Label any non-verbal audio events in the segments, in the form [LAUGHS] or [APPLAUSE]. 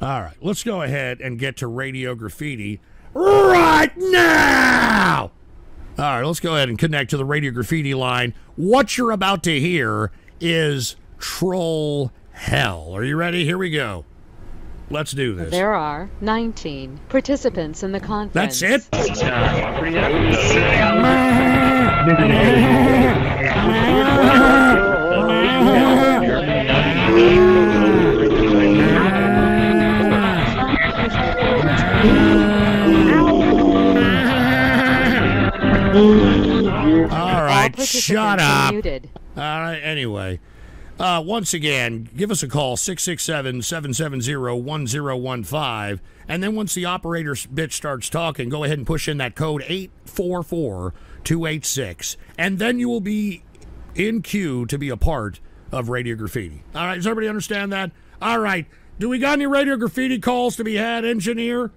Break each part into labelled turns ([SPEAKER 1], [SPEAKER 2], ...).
[SPEAKER 1] All right, let's go ahead and get to Radio Graffiti right now. All right, let's go ahead and connect to the Radio Graffiti line. What you're about to hear is Troll Hell. Are you ready? Here we go. Let's do this.
[SPEAKER 2] There are 19 participants in the conference.
[SPEAKER 1] That's it? All right,
[SPEAKER 2] participants
[SPEAKER 1] shut up.
[SPEAKER 2] muted.
[SPEAKER 1] All right, anyway. Uh, once again, give us a call, 667 770 1015. And then once the operator bitch starts talking, go ahead and push in that code 844 286. And then you will be in queue to be a part of Radio Graffiti. All right, does everybody understand that? All right, do we got any Radio Graffiti calls to be had, engineer?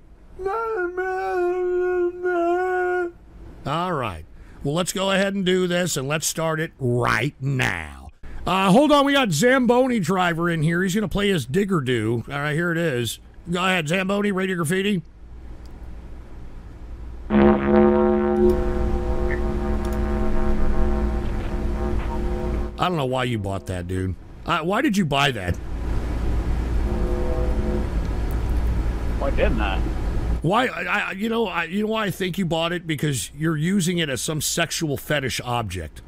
[SPEAKER 1] All right. Well, let's go ahead and do this, and let's start it right now. Uh, hold on, we got Zamboni driver in here. He's going to play his digger do. All right, here it is. Go ahead, Zamboni, Radio Graffiti. I don't know why you bought that, dude. Uh, why did you buy that?
[SPEAKER 3] Why didn't I?
[SPEAKER 1] Why? I, I, you know, I, you know why I think you bought it because you're using it as some sexual fetish object.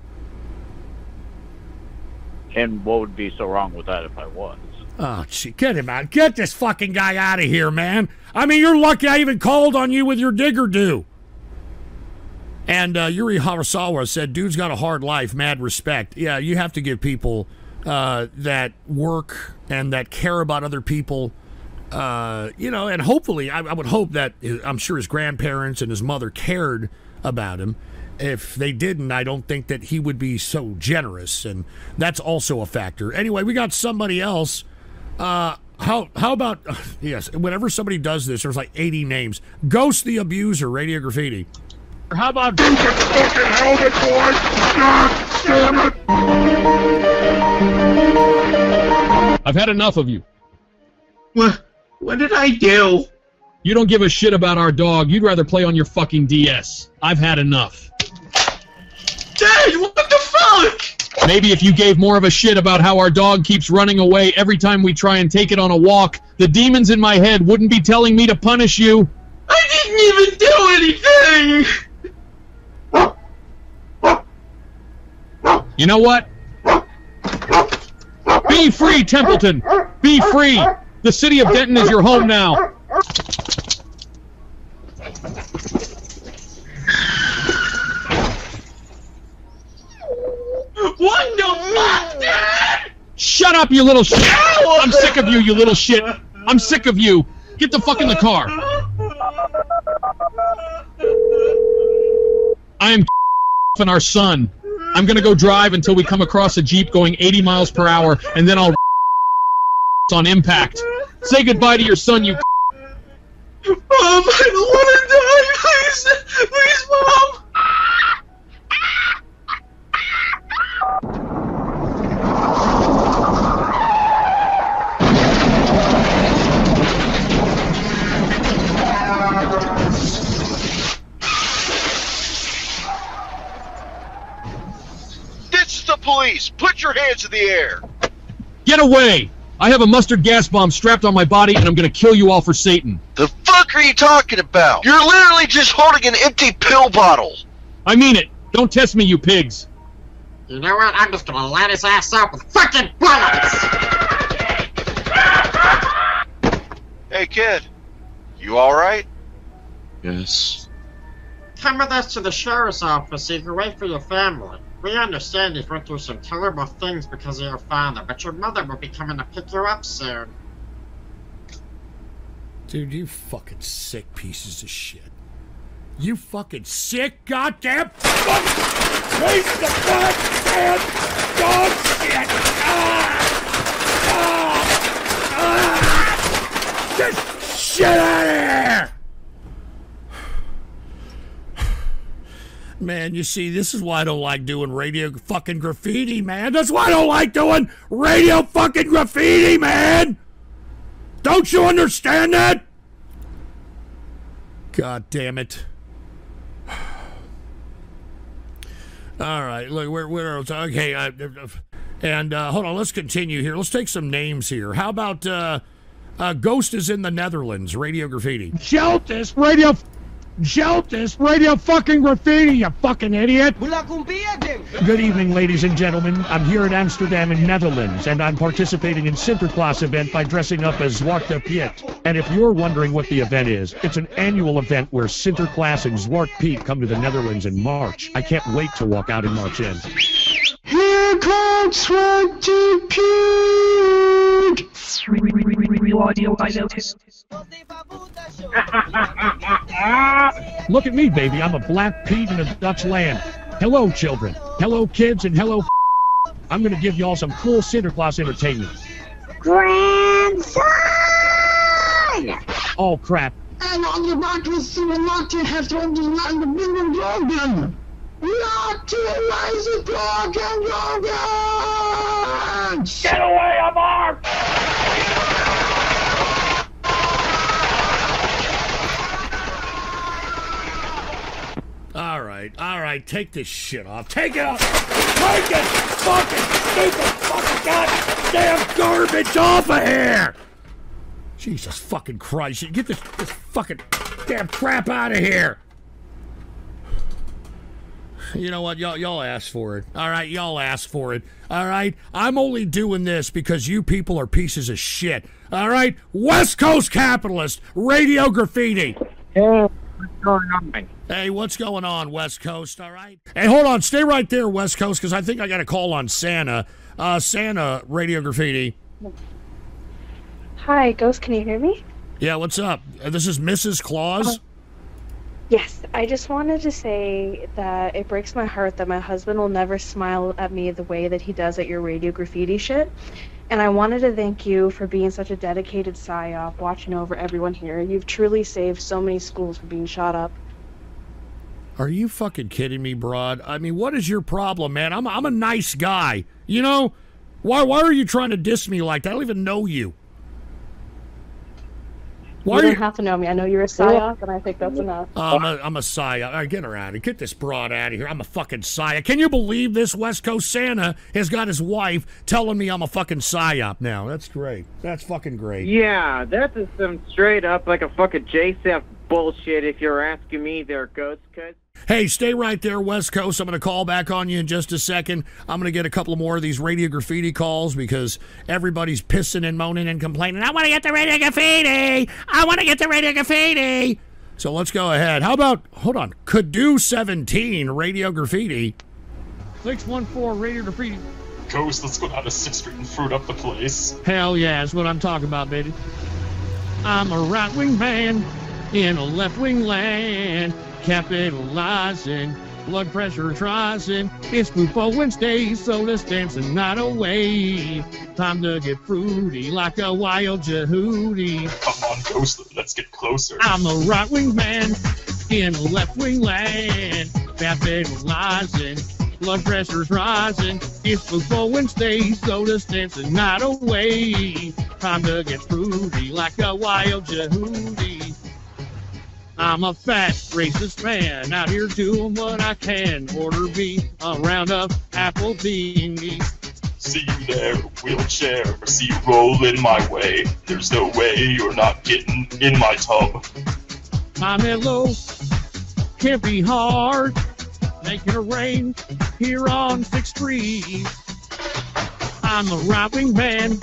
[SPEAKER 3] And what would be so wrong with that if I was?
[SPEAKER 1] Oh, gee, get him out! Get this fucking guy out of here, man! I mean, you're lucky I even called on you with your digger do. And uh, Yuri Harasawa said, "Dude's got a hard life, mad respect." Yeah, you have to give people uh, that work and that care about other people. Uh, you know, and hopefully, I, I would hope that I'm sure his grandparents and his mother cared about him. If they didn't, I don't think that he would be so generous, and that's also a factor. Anyway, we got somebody else. Uh, how how about [LAUGHS] yes? Whenever somebody does this, there's like 80 names. Ghost the abuser, Radio Graffiti.
[SPEAKER 3] How about
[SPEAKER 4] I've had enough of you.
[SPEAKER 5] What? What did I do?
[SPEAKER 4] You don't give a shit about our dog. You'd rather play on your fucking DS. I've had enough.
[SPEAKER 5] Dad, what the fuck?
[SPEAKER 4] Maybe if you gave more of a shit about how our dog keeps running away every time we try and take it on a walk, the demons in my head wouldn't be telling me to punish you.
[SPEAKER 5] I didn't even do anything.
[SPEAKER 4] You know what? Be free, Templeton! Be free! The city of Denton is your home now!
[SPEAKER 5] What the fuck, Dad?
[SPEAKER 4] Shut up, you little shit! I'm sick of you, you little shit! I'm sick of you! Get the fuck in the car! I am and our son. I'm gonna go drive until we come across a Jeep going 80 miles per hour, and then I'll on impact. Say goodbye to your son, you
[SPEAKER 5] Mom, I don't want to die. Please, please, Mom.
[SPEAKER 6] Ditch the police! Put your hands in the air!
[SPEAKER 4] Get away! I have a mustard gas bomb strapped on my body, and I'm gonna kill you all for Satan.
[SPEAKER 6] The fuck are you talking about? You're literally just holding an empty pill bottle!
[SPEAKER 4] I mean it. Don't test me, you pigs.
[SPEAKER 7] You know what? I'm just gonna light his ass up with fucking bullets!
[SPEAKER 6] Hey kid, you alright?
[SPEAKER 5] Yes.
[SPEAKER 7] Come with us to the sheriff's office so you can wait for your family. We understand you've went through some terrible things because of your father, but your mother will be coming to pick you up soon.
[SPEAKER 1] Dude, you fucking sick pieces of shit. You fucking sick goddamn fucking piece of goddamn dog shit! Ah! Ah! Ah! Get shit out of here! Man, you see, this is why I don't like doing radio fucking graffiti, man. That's why I don't like doing radio fucking graffiti, man! Don't you understand that? God damn it. [SIGHS] All right, look, where, where else? Okay, uh, and uh, hold on, let's continue here. Let's take some names here. How about uh, uh, Ghost is in the Netherlands, Radio Graffiti?
[SPEAKER 8] Sheltis Radio. Sheltis Radio fucking graffiti, you fucking idiot. Good evening, ladies and gentlemen. I'm here in Amsterdam in Netherlands, and I'm participating in Sinterklaas event by dressing up as Zwarte Piet. And if you're wondering what the event is, it's an annual event where Sinterklaas and Zwarte Piet come to the Netherlands in March. I can't wait to walk out and march in.
[SPEAKER 5] Here comes Zwarte Piet! [LAUGHS]
[SPEAKER 8] Look at me, baby. I'm a black Pete in a Dutch land. Hello, children. Hello, kids, and hello. [LAUGHS] I'm gonna give y'all some cool Sinterklaas entertainment.
[SPEAKER 5] Grandson!
[SPEAKER 8] Oh crap.
[SPEAKER 5] En on the back with some Latte heeft ons land de binnen Jorgen. Latte wijze Jorgen Jorgen! Get away, Amar!
[SPEAKER 1] All right, all right, take this shit off. Take it off. Take it, fucking stupid, fucking goddamn garbage off of here. Jesus fucking Christ! Get this, this fucking damn crap out of here. You know what? Y'all, y'all asked for it. All right, y'all asked for it. All right, I'm only doing this because you people are pieces of shit. All right, West Coast capitalist, radio graffiti.
[SPEAKER 3] What's going on?
[SPEAKER 1] Hey, what's going on, West Coast? All right. Hey, hold on. Stay right there, West Coast, because I think I got a call on Santa. Uh, Santa, Radio Graffiti.
[SPEAKER 9] Hi, Ghost, can you hear me?
[SPEAKER 1] Yeah, what's up? Uh, This is Mrs. Claus.
[SPEAKER 9] Yes, I just wanted to say that it breaks my heart that my husband will never smile at me the way that he does at your radio graffiti shit. And I wanted to thank you for being such a dedicated psyop, watching over everyone here. You've truly saved so many schools from being shot up.
[SPEAKER 1] Are you fucking kidding me, broad? I mean, what is your problem, man? I'm, I'm a nice guy. You know? Why, why are you trying to diss me like that? I don't even know you. Why
[SPEAKER 9] you don't
[SPEAKER 1] you?
[SPEAKER 9] have to know me. I know you're a psyop, and I think that's enough.
[SPEAKER 1] Oh, I'm a, I'm a psyop. All right, get her out of here. Get this broad out of here. I'm a fucking psyop. Can you believe this West Coast Santa has got his wife telling me I'm a fucking psyop now? That's great. That's fucking great.
[SPEAKER 10] Yeah, that's just some straight up like a fucking JSF bullshit if you're asking me there, Ghost, cuz.
[SPEAKER 1] Hey, stay right there, West Coast. I'm going to call back on you in just a second. I'm going to get a couple more of these radio graffiti calls because everybody's pissing and moaning and complaining. I want to get the radio graffiti. I want to get the radio graffiti. So let's go ahead. How about, hold on, Kadu 17 radio graffiti.
[SPEAKER 8] 614 Radio Graffiti.
[SPEAKER 11] Ghost, let's go down to 6th Street and fruit up the place.
[SPEAKER 8] Hell yeah, that's what I'm talking about, baby. I'm a right wing man in a left wing land, capitalizing. Blood pressure's rising. It's football Wednesday, soda's dancing night away. Time to get fruity like a wild Jehudi.
[SPEAKER 11] Come on, Ghost, let's get closer.
[SPEAKER 8] I'm a right wing man in a left wing land, capitalizing. Blood pressure's rising. It's football Wednesday, so soda's dancing night away. Time to get fruity like a wild Jehudi. I'm a fat, racist man out here doing what I can. Order me a round of Applebee's.
[SPEAKER 11] See you there, wheelchair. See you rolling my way. There's no way you're not getting in my tub.
[SPEAKER 8] My mellow can't be hard. Making it rain here on 6th Street. I'm a right wing man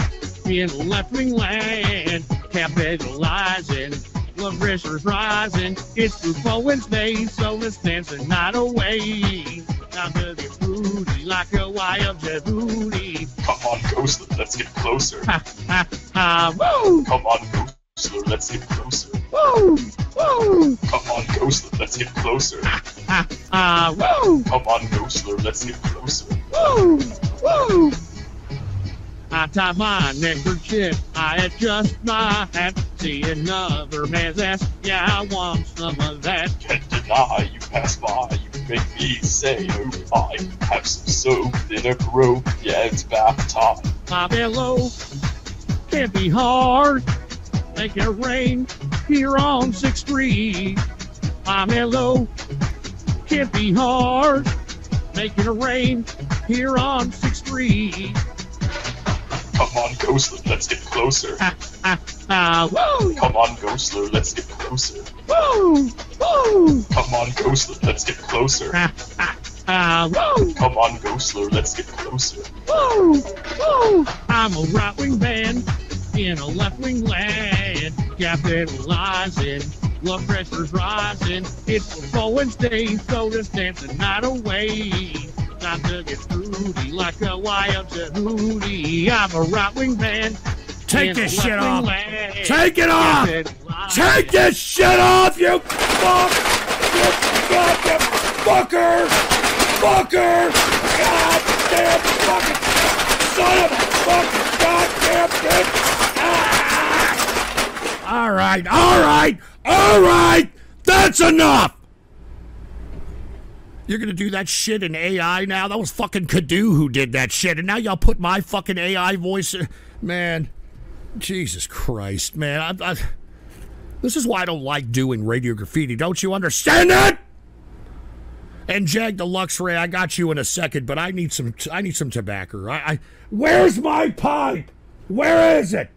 [SPEAKER 8] in left wing land, capitalizing. Blood pressure's rising. It's football Wednesday, so let's dance the night away. Time to get fruity like a wild Jehudi.
[SPEAKER 11] Come on, Ghost, let's get closer.
[SPEAKER 8] Ha ha ha! Woo!
[SPEAKER 11] Come on, Ghost, let's get closer.
[SPEAKER 8] Woo! Woo!
[SPEAKER 11] Come on, Ghost, let's get closer.
[SPEAKER 8] Ha ha! Woo!
[SPEAKER 11] Come on, Ghost, let's get closer.
[SPEAKER 8] Woo! Woo! I tie my neckerchief, I adjust my hat, see another man's ass, yeah, I want some of that.
[SPEAKER 11] Can't deny you pass by, you make me say, oh, I have some soap in a rope, yeah, it's bath time.
[SPEAKER 8] My bellow can't be hard, making it rain here on 6th Street. I'm hello, can't be hard, making it rain here on 6th Street.
[SPEAKER 11] Come on, Ghostler, let's get closer.
[SPEAKER 8] Ah, woo,
[SPEAKER 11] Come on, Ghostler, let's get closer.
[SPEAKER 8] woo, woo,
[SPEAKER 11] Come on, Ghostler, let's get closer.
[SPEAKER 8] ah, woo.
[SPEAKER 11] Come on, Ghostler, let's get closer.
[SPEAKER 8] Woo! Woo! I'm a right wing man in a left wing land. Capitalizing, blood pressure's rising. It's a Wednesday, so just dance the night away. Time to get fruity like a Tahuti. I'm a right wing man.
[SPEAKER 1] Take this shit off.
[SPEAKER 8] land.
[SPEAKER 1] Take it off. Take this shit off, you fuck! You goddamn fucker! Fucker! Goddamn fucking son of a fucking goddamn bitch! Ah! All right, all right, all right! That's enough! You're gonna do that shit in AI now? That was fucking Kadu who did that shit, and now y'all put my fucking AI voice. in- Man, Jesus Christ, man! I, I, this is why I don't like doing radio graffiti. Don't you understand that? And Jag Deluxe Ray, I got you in a second, but I need some. I need some tobacco. I, I where's my pipe? Where is it?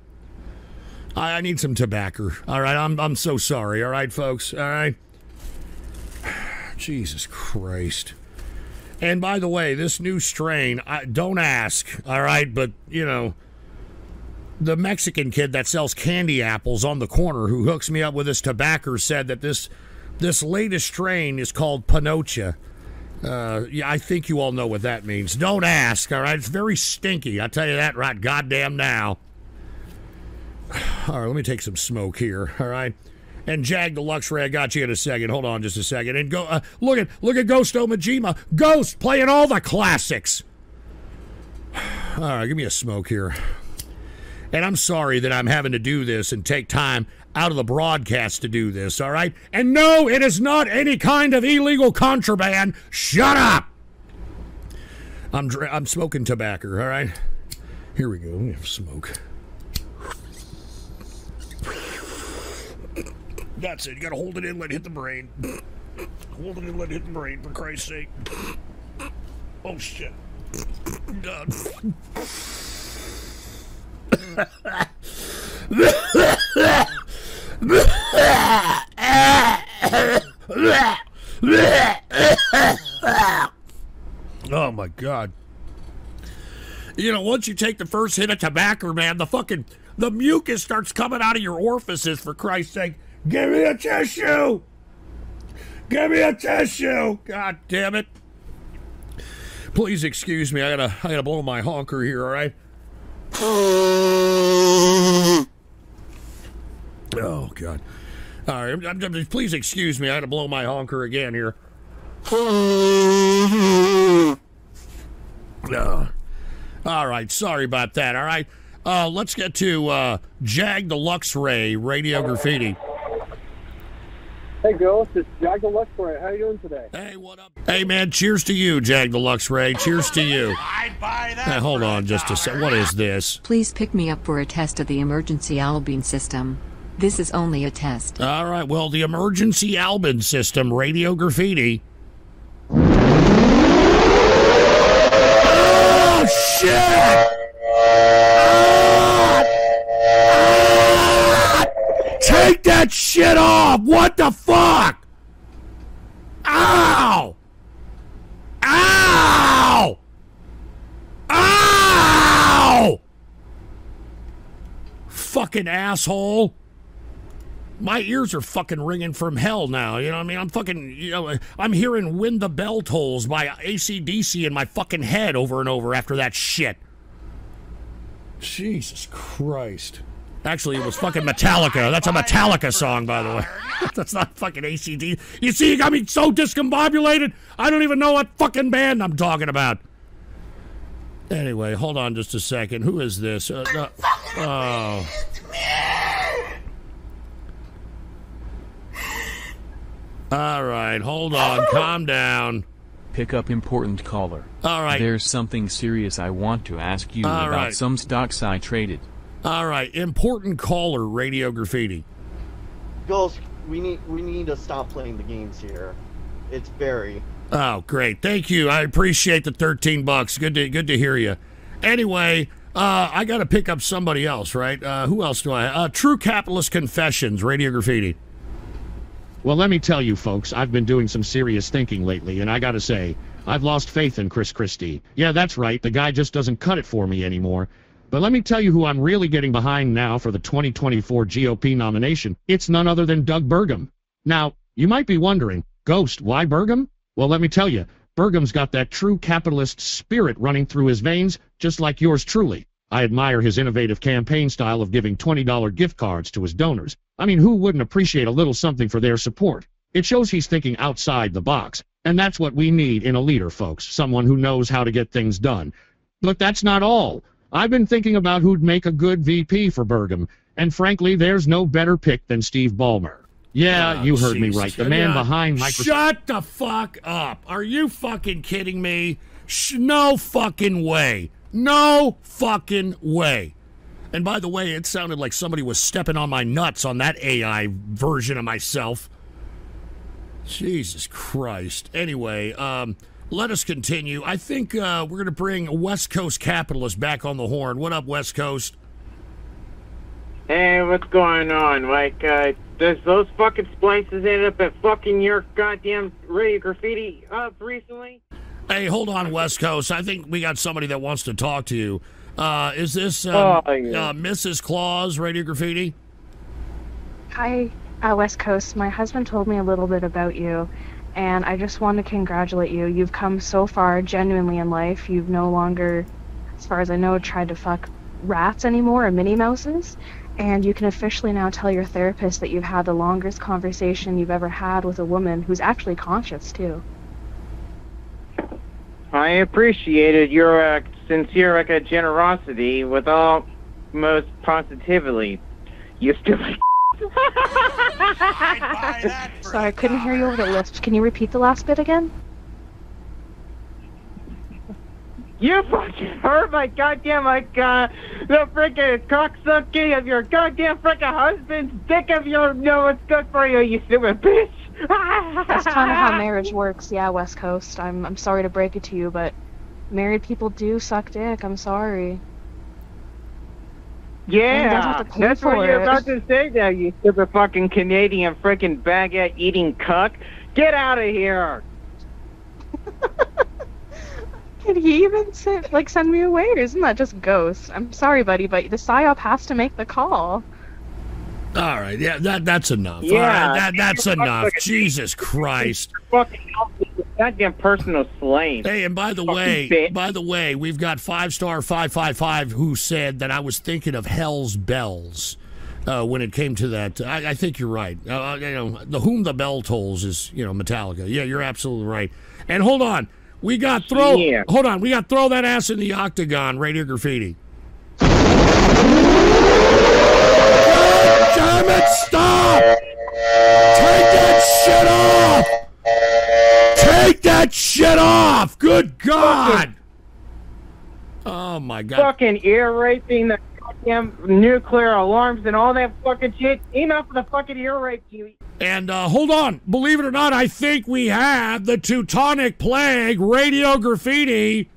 [SPEAKER 1] I, I need some tobacco. All right, I'm I'm so sorry. All right, folks. All right. Jesus Christ. And by the way, this new strain, I, don't ask. All right, but you know the Mexican kid that sells candy apples on the corner who hooks me up with his tobacco said that this this latest strain is called Panocha. Uh, yeah, I think you all know what that means. Don't ask, all right? It's very stinky. I tell you that right goddamn now. [SIGHS] All right, let me take some smoke here, all right? And Jag Deluxe Ray, I got you in a second. Hold on just a second. And go uh, look at look at Ghost Majima. Ghost playing all the classics. [SIGHS] All right, give me a smoke here. And I'm sorry that I'm having to do this and take time out of the broadcast to do this, all right? And no, it is not any kind of illegal contraband. Shut up! I'm, I'm smoking tobacco, all right? Here we go. Me have smoke. That's it. You gotta hold it in, let it hit the brain. hold it in, let it hit the brain, for Christ's sake. Oh, shit. God. oh my god. You know, once you take the first hit of tobacco, man, the fucking the mucus starts coming out of your orifices for Christ's sake. Give me a tissue! Give me a tissue! God damn it. Please excuse me, I gotta I gotta blow my honker here, alright? Oh God! All right, I'm- I'm- please excuse me. I gotta blow my honker again here. Uh, all right, sorry about that. All right, uh, let's get to uh, Jag Deluxe Ray Radio Graffiti.
[SPEAKER 12] Hey, Ghost, it's Jag Deluxe Ray. How you doing today?
[SPEAKER 1] Hey, what up? Hey man, cheers to you, Jag Deluxe Ray. Cheers to you. I'd buy that. hold on, just a sec. What is this?
[SPEAKER 13] Please pick me up for a test of the emergency Albine system. This is only a test.
[SPEAKER 1] All right, well, the emergency Albin system, Radio Graffiti. That shit off! What the fuck? Ow! Ow! Ow! Fucking asshole. My ears are fucking ringing from hell now. You know what I mean? I'm fucking, you know, I'm hearing When the Bell Tolls by ACDC in my fucking head over and over after that shit. Jesus Christ. Actually, it was fucking Metallica. That's a Metallica song, by the way. [LAUGHS] [LAUGHS] That's not fucking ACD. You see, you got me so discombobulated, I don't even know what fucking band I'm talking about. Anyway, hold on just a second. Who is this? Uh, no- oh. All right, hold on. Calm down.
[SPEAKER 14] Pick up important caller.
[SPEAKER 1] All right.
[SPEAKER 14] There's something serious I want to ask you
[SPEAKER 1] All
[SPEAKER 14] about
[SPEAKER 1] right.
[SPEAKER 14] some stocks I traded.
[SPEAKER 1] All right, important caller, Radio Graffiti.
[SPEAKER 14] Ghost, we need we need to stop playing the games here. It's Barry.
[SPEAKER 1] Oh, great. Thank you. I appreciate the 13 bucks. Good to good to hear you. Anyway, uh, I got to pick up somebody else, right? Uh, who else do I? Uh, True Capitalist Confessions, Radio Graffiti.
[SPEAKER 8] Well, let me tell you, folks, I've been doing some serious thinking lately, and I gotta say, I've lost faith in Chris Christie. Yeah, that's right, the guy just doesn't cut it for me anymore. But let me tell you who I'm really getting behind now for the 2024 GOP nomination. It's none other than Doug Burgum. Now, you might be wondering, Ghost, why Burgum? Well, let me tell you, Burgum's got that true capitalist spirit running through his veins, just like yours truly. I admire his innovative campaign style of giving $20 gift cards to his donors. I mean, who wouldn't appreciate a little something for their support? It shows he's thinking outside the box, and that's what we need in a leader, folks, someone who knows how to get things done. But that's not all. I've been thinking about who'd make a good VP for Burgum, and frankly, there's no better pick than Steve Ballmer. Yeah,
[SPEAKER 1] Oh,
[SPEAKER 8] you heard me right. The man
[SPEAKER 1] Yeah.
[SPEAKER 8] behind Microsoft.
[SPEAKER 1] Shut the fuck up. Are you fucking kidding me? Sh- no fucking way. No fucking way. And by the way, it sounded like somebody was stepping on my nuts on that AI version of myself. Jesus Christ. Anyway, um, let us continue. I think uh, we're going to bring West Coast Capitalist back on the horn. What up, West Coast?
[SPEAKER 10] Hey, what's going on? Like, uh, does those fucking splices end up at fucking your goddamn radio graffiti up recently?
[SPEAKER 1] Hey, hold on, West Coast. I think we got somebody that wants to talk to you. Uh, is this um,
[SPEAKER 10] Oh, yeah.
[SPEAKER 1] uh, Mrs. Claus, Radio Graffiti?
[SPEAKER 9] Hi, uh, West Coast. My husband told me a little bit about you, and I just want to congratulate you. You've come so far genuinely in life. You've no longer, as far as I know, tried to fuck rats anymore or Minnie Mouses. And you can officially now tell your therapist that you've had the longest conversation you've ever had with a woman who's actually conscious, too.
[SPEAKER 10] I appreciated your uh, sincere like, generosity with all most positively. You still [LAUGHS] [LAUGHS]
[SPEAKER 9] Sorry, I couldn't hear you over the lisp. Can you repeat the last bit again?
[SPEAKER 10] You fucking heard my goddamn like uh the freaking cocksucking of your goddamn freaking husband's dick of your no, it's good for you, you stupid bitch. [LAUGHS]
[SPEAKER 9] That's kind of how marriage works. Yeah, West Coast. I'm I'm sorry to break it to you, but married people do suck dick. I'm sorry. And you don't
[SPEAKER 10] Yeah,
[SPEAKER 9] have to pay
[SPEAKER 10] that's what
[SPEAKER 9] for
[SPEAKER 10] you're about to say there, you stupid fucking Canadian freaking baguette eating cuck. Get out of here. [LAUGHS]
[SPEAKER 9] Can he even send like send me away, or isn't that just ghost? I'm sorry, buddy, but the psyop has to make the call.
[SPEAKER 1] All right, yeah, that that's enough.
[SPEAKER 10] Yeah.
[SPEAKER 1] right, that that's enough. Jesus Christ.
[SPEAKER 10] Fucking goddamn personal slave.
[SPEAKER 1] Hey, and by the
[SPEAKER 10] Fucking
[SPEAKER 1] way,
[SPEAKER 10] bitch.
[SPEAKER 1] by the way, we've got five star five five five who said that I was thinking of Hell's Bells. Uh, when it came to that, I, I think you're right. Uh, you know, the whom the bell tolls is you know Metallica. Yeah, you're absolutely right. And hold on, we got throw.
[SPEAKER 10] Yeah.
[SPEAKER 1] Hold on, we got throw that ass in the octagon. Radio graffiti. Damn it! Stop! Take that shit off! Take that shit off! Good God! Oh my God!
[SPEAKER 10] Fucking ear raping the goddamn nuclear alarms and all that fucking shit. Enough of the fucking ear rape, you.
[SPEAKER 1] And uh, hold on, believe it or not, I think we have the Teutonic Plague Radio Graffiti.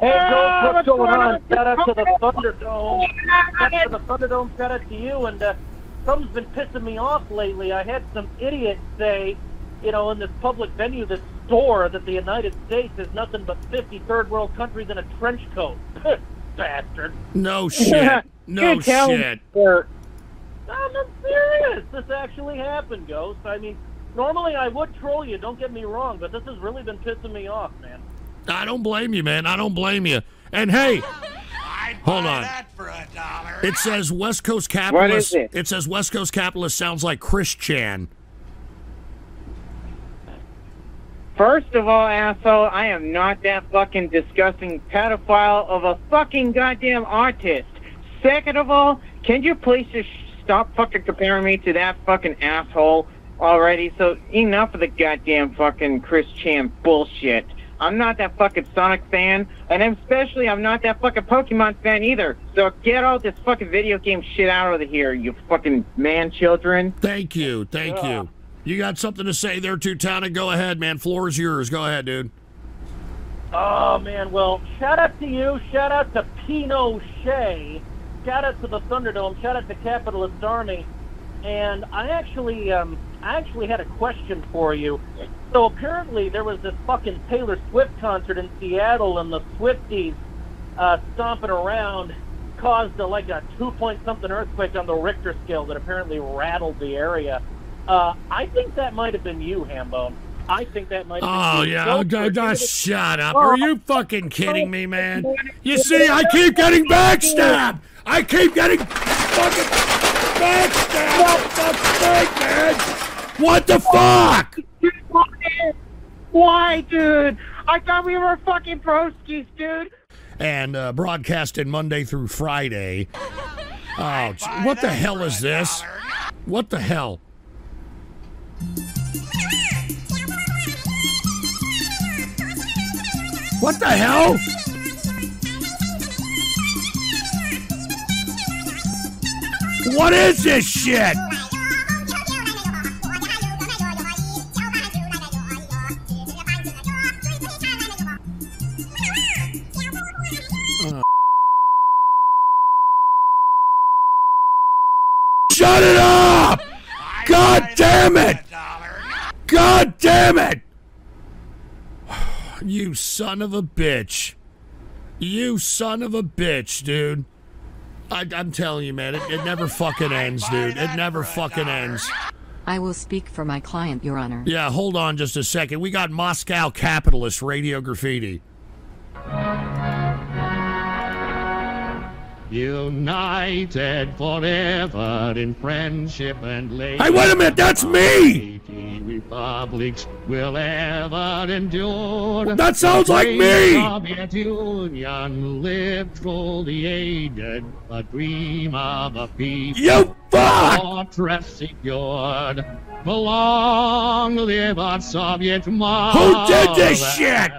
[SPEAKER 15] Hey,
[SPEAKER 10] Ah,
[SPEAKER 15] Joe, what's
[SPEAKER 10] what's
[SPEAKER 15] going
[SPEAKER 10] going
[SPEAKER 15] on?
[SPEAKER 10] on?
[SPEAKER 15] Shout out to the Thunderdome. Shout out to the Thunderdome. Shout out to you. And uh, something's been pissing me off lately. I had some idiot say, you know, in this public venue, this store, that the United States is nothing but 50 third world countries in a trench coat. [LAUGHS] Bastard.
[SPEAKER 1] No shit. [LAUGHS] No
[SPEAKER 15] Good tell.
[SPEAKER 1] shit.
[SPEAKER 15] I'm not serious. This actually happened, Ghost. I mean, normally I would troll you, don't get me wrong, but this has really been pissing me off, man.
[SPEAKER 1] I don't blame you, man. I don't blame you. And hey, hold on. It says West Coast Capitalist.
[SPEAKER 10] it?
[SPEAKER 1] says West Coast Capitalist sounds like Chris Chan.
[SPEAKER 10] First of all, asshole, I am not that fucking disgusting pedophile of a fucking goddamn artist. Second of all, can you please just stop fucking comparing me to that fucking asshole already? So enough of the goddamn fucking Chris Chan bullshit. I'm not that fucking Sonic fan, and especially I'm not that fucking Pokemon fan either. So get all this fucking video game shit out of here, you fucking man children.
[SPEAKER 1] Thank you, thank you. You got something to say there, too, Tana? Go ahead, man. Floor is yours. Go ahead, dude.
[SPEAKER 15] Oh man, well, shout out to you, shout out to Pino Shea, shout out to the Thunderdome, shout out to Capitalist Army, and I actually, um, I actually had a question for you. So apparently there was this fucking Taylor Swift concert in Seattle, and the Swifties uh, stomping around caused a, like a two point something earthquake on the Richter scale that apparently rattled the area. Uh, I think that might have been you, Hambone. I think that might. have
[SPEAKER 1] Oh,
[SPEAKER 15] been you.
[SPEAKER 1] yeah.
[SPEAKER 15] Go
[SPEAKER 1] Oh, God, God, shut up. Are you fucking kidding me, man? You see, I keep getting backstabbed. I keep getting fucking backstabbed. What the fuck, man? What the fuck?
[SPEAKER 10] Why, dude? I thought we were fucking broskies, dude.
[SPEAKER 1] And uh, broadcasted Monday through Friday. [LAUGHS] Oh, what the hell is this? What the hell? What the hell? What is this shit? Shut it up! God damn it! God damn it! [SIGHS] You son of a bitch. You son of a bitch, dude. I, I'm telling you, man, it, it never fucking ends, dude. It never fucking ends.
[SPEAKER 13] I will speak for my client, Your Honor.
[SPEAKER 1] Yeah, hold on just a second. We got Moscow Capitalist Radio Graffiti.
[SPEAKER 8] United forever in friendship and labor.
[SPEAKER 1] Hey, wait a minute, that's me!
[SPEAKER 8] Republics will ever endure.
[SPEAKER 1] That sounds like me!
[SPEAKER 8] Soviet Union lived through the a dream of a people.
[SPEAKER 1] You fuck!
[SPEAKER 8] Fortress secured. Long live our Soviet
[SPEAKER 1] Who did this shit?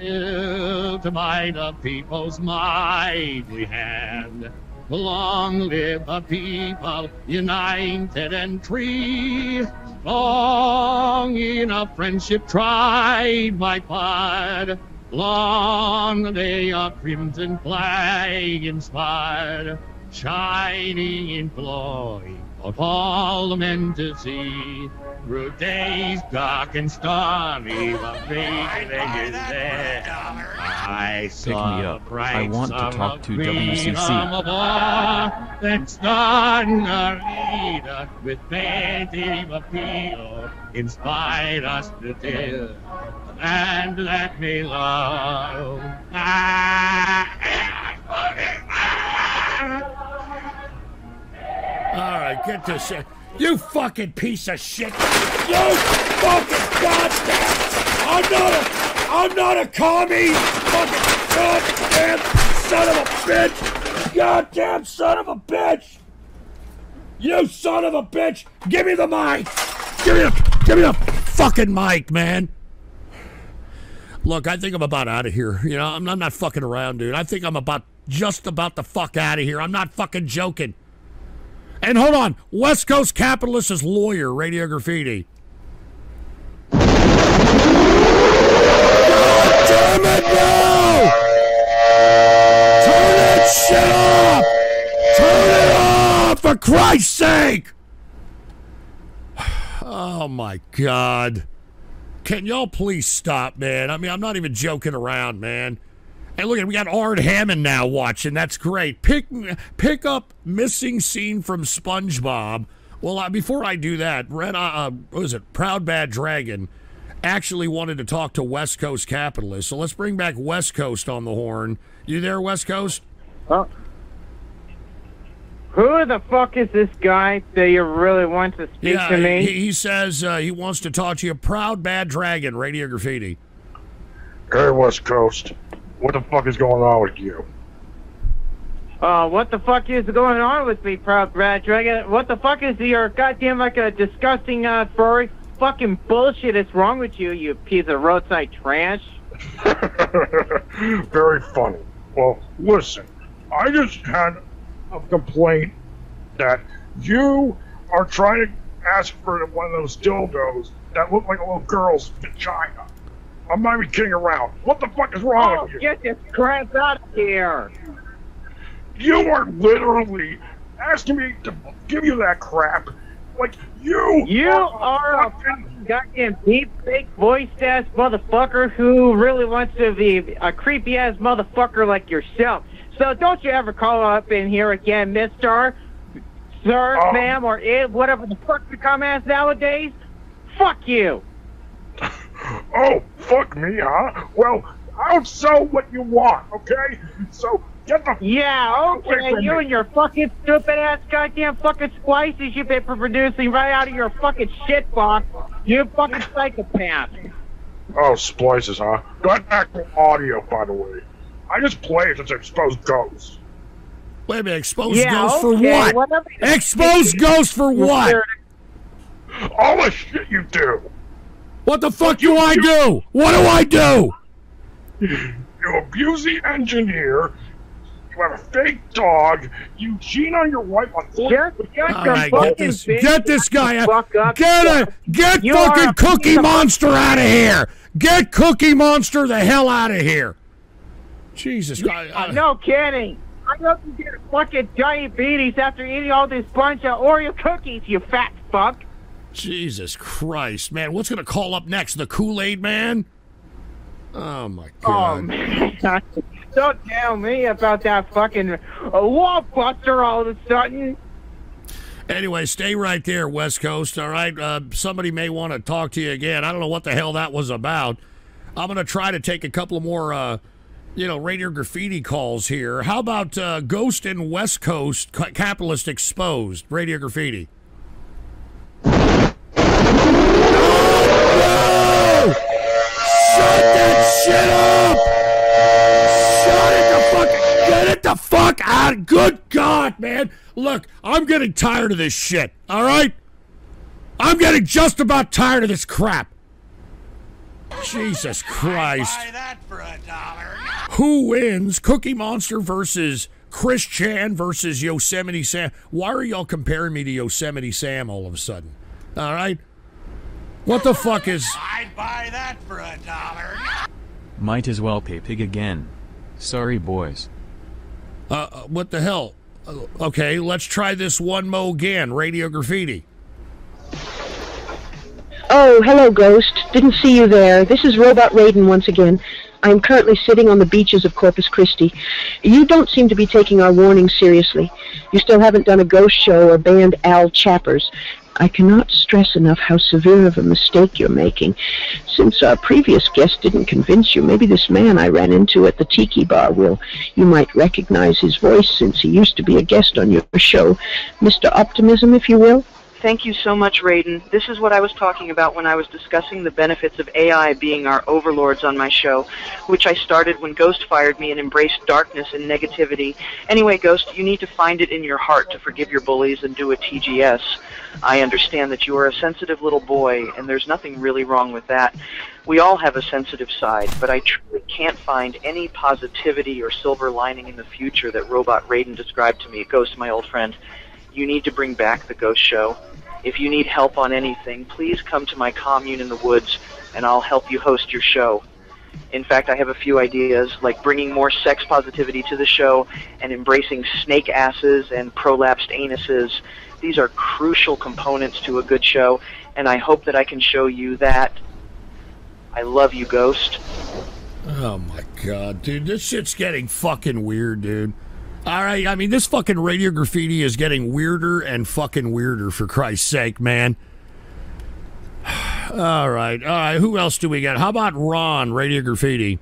[SPEAKER 8] Built by the people's mighty hand. Long live the people, united and free. Long in a friendship tried by blood. Long lay a crimson flag inspired, shining in glory for all men to see. Through days dark and stormy, the faith is there. I saw
[SPEAKER 16] me up.
[SPEAKER 8] the
[SPEAKER 16] I want to talk to WCC.
[SPEAKER 8] of war that stunned with painting appeal, inspired us to dare and let me love.
[SPEAKER 1] Ah, All right, get this shit. You fucking piece of shit. You fucking goddamn. I'm not a. I'm not a commie. Fucking goddamn son of a bitch. Goddamn son of a bitch. You son of a bitch. Give me the mic. Give me the. Give me the fucking mic, man. Look, I think I'm about out of here. You know, I'm, I'm not fucking around, dude. I think I'm about just about the fuck out of here. I'm not fucking joking. And hold on, West Coast Capitalist's lawyer, Radio Graffiti. God damn it, no! Turn that shit off! Turn it off, for Christ's sake! [SIGHS] Oh my God. Can y'all please stop, man? I mean, I'm not even joking around, man. And look at we got Ard Hammond now watching. That's great. Pick pick up missing scene from SpongeBob. Well, uh, before I do that, Red, uh, uh, what was it? Proud Bad Dragon actually wanted to talk to West Coast Capitalist. So let's bring back West Coast on the horn. You there, West Coast?
[SPEAKER 10] Oh. Who the fuck is this guy that you really want to speak
[SPEAKER 1] yeah,
[SPEAKER 10] to me?
[SPEAKER 1] He, he says uh, he wants to talk to you. Proud Bad Dragon, Radio Graffiti.
[SPEAKER 17] Hey, West Coast. What the fuck is going on with you?
[SPEAKER 10] Uh, what the fuck is going on with me, Proud Brad Dragon? What the fuck is your goddamn like a disgusting uh furry fucking bullshit is wrong with you, you piece of roadside trash? [LAUGHS]
[SPEAKER 17] Very funny. Well, listen, I just had a complaint that you are trying to ask for one of those dildos that look like a little girl's vagina. I'm not even kidding around. What the fuck is wrong
[SPEAKER 10] Oh,
[SPEAKER 17] with you?
[SPEAKER 10] get this crap out of here!
[SPEAKER 17] You are literally asking me to give you that crap. Like you.
[SPEAKER 10] You are a fucking goddamn deep, fake voiced ass motherfucker who really wants to be a creepy ass motherfucker like yourself. So don't you ever call up in here again, mister, sir,
[SPEAKER 17] Oh.
[SPEAKER 10] ma'am, or it, whatever the fuck you come as nowadays. Fuck you!
[SPEAKER 17] Oh, fuck me, huh? Well, I'll sell what you want, okay? So get the
[SPEAKER 10] Yeah,
[SPEAKER 17] away
[SPEAKER 10] okay,
[SPEAKER 17] from
[SPEAKER 10] you
[SPEAKER 17] me.
[SPEAKER 10] and your fucking stupid ass goddamn fucking splices you've been producing right out of your fucking shit box. You fucking psychopath.
[SPEAKER 17] Oh, splices, huh? Got actual audio, by the way. I just play it as exposed ghosts.
[SPEAKER 1] Wait a minute, exposed
[SPEAKER 10] Yeah,
[SPEAKER 1] ghost for
[SPEAKER 10] okay,
[SPEAKER 1] what?
[SPEAKER 10] whatever.
[SPEAKER 1] Exposed ghost for what?
[SPEAKER 17] All the shit you do.
[SPEAKER 1] What the fuck do I do? What do I do?
[SPEAKER 17] You abuse the engineer. You have a fake dog. You cheat on your wife on
[SPEAKER 10] Just shut
[SPEAKER 1] All
[SPEAKER 10] your
[SPEAKER 1] right, get this, get this guy out. Get a, get
[SPEAKER 10] You
[SPEAKER 1] fucking
[SPEAKER 10] a
[SPEAKER 1] Cookie Monster out of here. Get Cookie Monster the hell out of here. Jesus Christ.
[SPEAKER 10] Uh, no kidding. I hope you get a fucking diabetes after eating all this bunch of Oreo cookies, you fat fuck.
[SPEAKER 1] Jesus Christ, man. What's going to call up next? The Kool Aid Man? Oh, my
[SPEAKER 10] Oh
[SPEAKER 1] God.
[SPEAKER 10] man. Don't tell me about that fucking uh, wall buster all of a sudden.
[SPEAKER 1] Anyway, stay right there, West Coast. All right. Uh, somebody may want to talk to you again. I don't know what the hell that was about. I'm going to try to take a couple more, uh, you know, radio graffiti calls here. How about uh, Ghost and West Coast Ca- Capitalist Exposed Radio Graffiti? No! Shut that shit up! Shut it the fuck! Get it the fuck out! Good God, man! Look, I'm getting tired of this shit. All right, I'm getting just about tired of this crap. Jesus Christ! Who wins? Cookie Monster versus Chris Chan versus Yosemite Sam. Why are y'all comparing me to Yosemite Sam all of a sudden? All right. What the fuck is? I'd buy that for a dollar.
[SPEAKER 16] Might as well pay pig again. Sorry, boys.
[SPEAKER 1] Uh, uh, what the hell? Uh, okay, let's try this one mo again. Radio graffiti.
[SPEAKER 18] Oh, hello, Ghost. Didn't see you there. This is Robot Raiden once again. I'm currently sitting on the beaches of Corpus Christi. You don't seem to be taking our warning seriously. You still haven't done a ghost show or banned Al Chappers. I cannot stress enough how severe of a mistake you're making. Since our previous guest didn't convince you, maybe this man I ran into at the Tiki Bar will. You might recognize his voice since he used to be a guest on your show. Mr. Optimism, if you will. Thank you so much, Raiden. This is what I was talking about when I was discussing the benefits of AI being our overlords on my show, which I started when Ghost fired me and embraced darkness and negativity. Anyway, Ghost, you need to find it in your heart to forgive your bullies and do a TGS. I understand that you are a sensitive little boy, and there's nothing really wrong with that. We all have a sensitive side, but I truly can't find any positivity or silver lining in the future that Robot Raiden described to me. Ghost, my old friend, you need to bring back the Ghost Show. If you need help on anything, please come to my commune in the woods, and I'll help you host your show. In fact, I have a few ideas, like bringing more sex positivity to the show and embracing snake asses and prolapsed anuses. These are crucial components to a good show, and I hope that I can show you that. I love you, Ghost.
[SPEAKER 1] Oh my god, dude, this shit's getting fucking weird, dude. All right, I mean, this fucking radio graffiti is getting weirder and fucking weirder for Christ's sake, man. [SIGHS] All right, all right. Who else do we got? How about Ron, radio graffiti?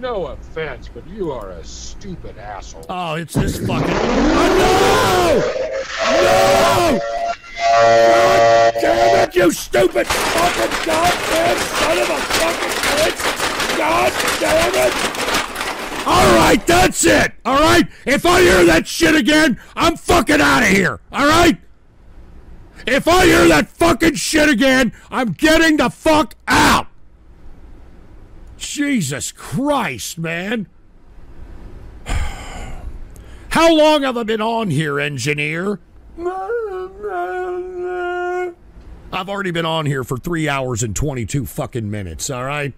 [SPEAKER 19] No offense, but you are a stupid asshole.
[SPEAKER 1] Oh, it's this fucking. Oh, no! No! God damn it, you stupid fucking goddamn son of a fucking bitch! God damn it! All right, that's it. All right, if I hear that shit again, I'm fucking out of here. All right. If I hear that fucking shit again, I'm getting the fuck out. Jesus Christ, man. [SIGHS] How long have I been on here, engineer? I've already been on here for three hours and 22 fucking minutes, all right?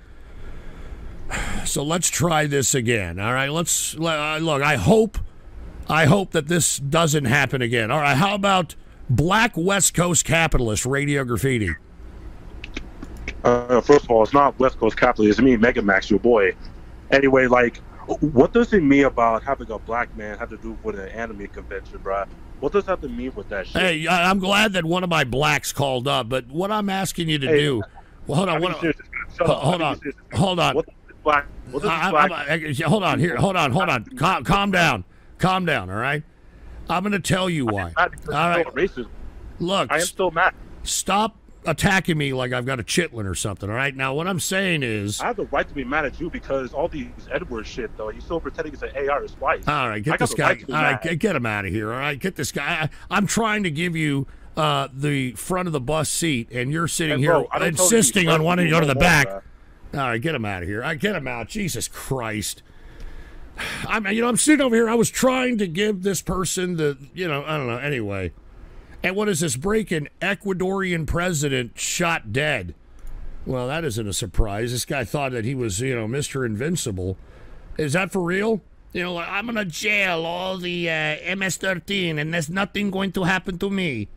[SPEAKER 1] [SIGHS] So let's try this again, all right? Let's, uh, look, I hope, I hope that this doesn't happen again. All right, how about Black West Coast Capitalist Radio Graffiti?
[SPEAKER 20] Uh, first of all, it's not West Coast Capitalist. It's me, Mega Max, your boy. Anyway, like, what does it mean about having a black man have to do with an anime convention, bruh? What does that have to mean with that shit?
[SPEAKER 1] Hey, I'm glad that one of my blacks called up, but what I'm asking you to
[SPEAKER 20] Hey,
[SPEAKER 1] do, well, hold on, what,
[SPEAKER 20] being serious. Up.
[SPEAKER 1] hold on, hold on.
[SPEAKER 20] What does this black? This
[SPEAKER 1] I-
[SPEAKER 20] black?
[SPEAKER 1] I'm- I- hold on here, hold on, hold on. Calm, calm down, calm down. All right, I'm going to tell you why. All right, look,
[SPEAKER 20] I am still mad.
[SPEAKER 1] Stop attacking me like I've got a chitlin or something. All right, now what I'm saying is,
[SPEAKER 20] I have the right to be mad at you because all these Edward shit, though. You still pretending it's an AR is twice.
[SPEAKER 1] all right, get
[SPEAKER 20] got
[SPEAKER 1] this guy.
[SPEAKER 20] right to
[SPEAKER 1] All right,
[SPEAKER 20] mad.
[SPEAKER 1] get, get him out of here. All right, get this guy. I, I'm trying to give you. Uh, the front of the bus seat, and you're sitting
[SPEAKER 20] Hey,
[SPEAKER 1] here
[SPEAKER 20] bro, I don't you
[SPEAKER 1] insisting on wanting to go to the back. All right, get him out of here. I get him out. Jesus Christ. [SIGHS] I'm, you know, I'm sitting over here. I was trying to give this person the, you know, I don't know. Anyway, and what is this breaking? Ecuadorian president shot dead. Well, that isn't a surprise. This guy thought that he was, you know, Mr. Invincible. Is that for real? You know, I'm gonna jail all the uh, MS-13, and there's nothing going to happen to me.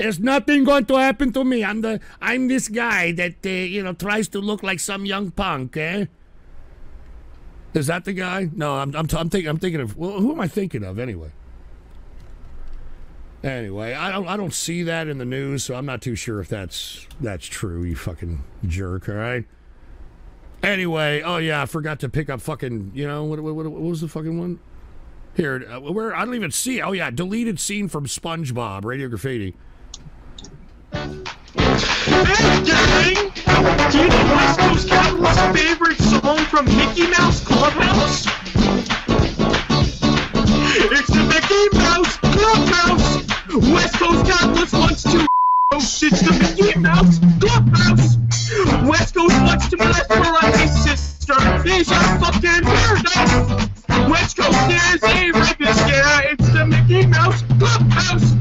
[SPEAKER 1] There's nothing going to happen to me. I'm the I'm this guy that uh, you know tries to look like some young punk, eh? Is that the guy? No, I'm I'm, I'm thinking I'm thinking of well, who am I thinking of anyway? Anyway, I don't I don't see that in the news, so I'm not too sure if that's that's true. You fucking jerk, all right. Anyway, oh yeah, I forgot to pick up fucking you know what what, what, what was the fucking one? Here, uh, where I don't even see. Oh yeah, deleted scene from SpongeBob, Radio Graffiti.
[SPEAKER 21] Hey, gang! Do you know West Coast Capitalist's favorite song from Mickey Mouse Clubhouse? It's the Mickey Mouse Clubhouse! West Coast Capitalist wants to it's the Mickey Mouse Clubhouse! West Coast wants to mesmerize his sister! There's a fucking paradise! West Coast is a rapist, yeah! It's the Mickey Mouse Clubhouse!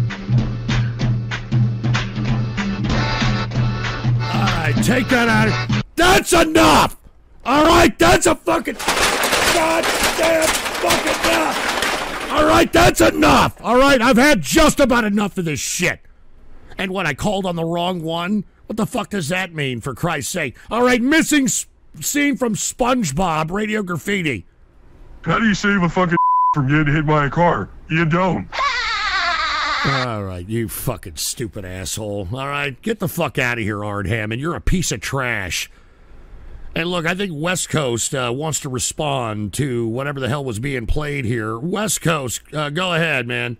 [SPEAKER 1] Take that out. That's enough. All right, that's a fucking goddamn fucking enough. All right, that's enough. All right, I've had just about enough of this shit. And what I called on the wrong one? What the fuck does that mean? For Christ's sake! All right, missing scene from SpongeBob Radio Graffiti.
[SPEAKER 22] How do you save a fucking [LAUGHS] from getting hit by a car? You don't.
[SPEAKER 1] All right, you fucking stupid asshole. All right, get the fuck out of here, Ard Hammond. And you're a piece of trash. And look, I think West Coast uh, wants to respond to whatever the hell was being played here. West Coast, uh, go ahead, man.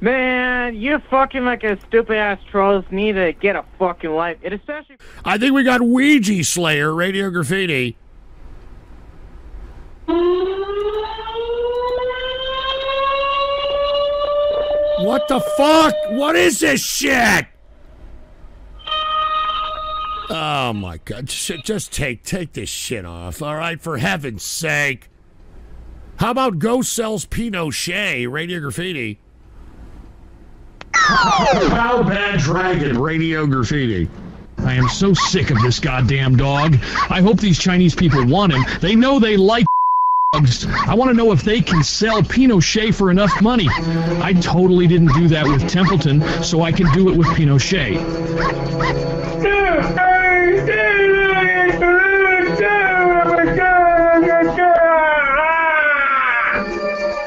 [SPEAKER 10] Man, you fucking like a stupid ass trolls need to get a fucking life. It especially
[SPEAKER 1] I think we got Ouija Slayer, Radio Graffiti. What the fuck? What is this shit? Oh my god! Just, just take take this shit off, all right? For heaven's sake! How about Ghost sells Pinochet, Radio Graffiti?
[SPEAKER 8] How bad dragon radio graffiti. I am so sick of this goddamn dog. I hope these Chinese people want him. They know they like dogs. I want to know if they can sell Pinochet for enough money. I totally didn't do that with Templeton, so I can do it with Pinochet.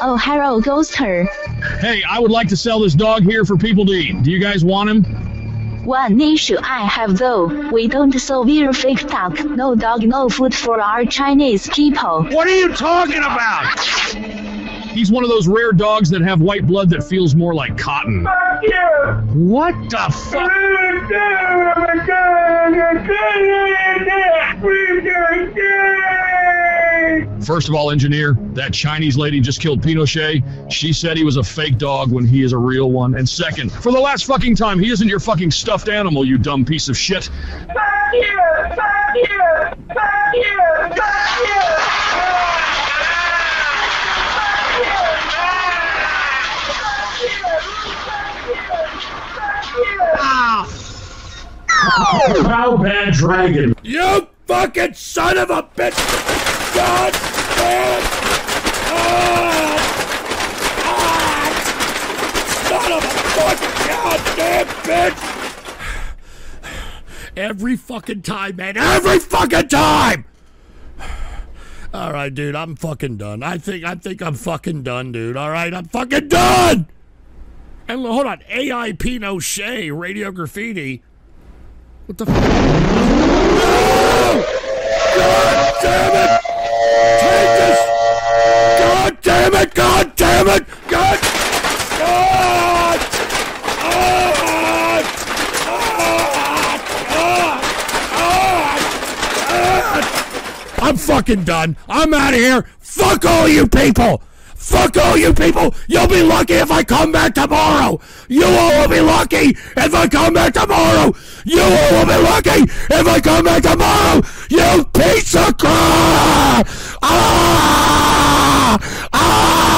[SPEAKER 23] Oh, hello, Ghoster.
[SPEAKER 8] Hey, I would like to sell this dog here for people to eat. Do you guys want him?
[SPEAKER 23] One issue I have though, we don't serve fake duck. No dog, no food for our Chinese people.
[SPEAKER 8] What are you talking about? He's one of those rare dogs that have white blood that feels more like cotton. Fuck you! What the fuck?
[SPEAKER 4] First of all, engineer, that Chinese lady just killed Pinochet. She said he was a fake dog when he is a real one. And second, for the last fucking time, he isn't your fucking stuffed animal, you dumb piece of shit.
[SPEAKER 21] Fuck you! Fuck you! Fuck you! Fuck you!
[SPEAKER 4] How bad dragon?
[SPEAKER 1] You fucking son of a bitch! God Every fucking time, man. Every fucking time! All right, dude, I'm fucking done. I think I think I'm fucking done, dude. All right, I'm fucking done. And hold on, AI Pinochet, Radio Graffiti. What the? F- no! God damn it! Take! God damn it! God damn it! God! God! I'm fucking done. I'm out of here. Fuck all you people. Fuck all you people. You'll be lucky if I come back tomorrow. You all will be lucky if I come back tomorrow. You all will be lucky if I come back tomorrow. Ah! Ah!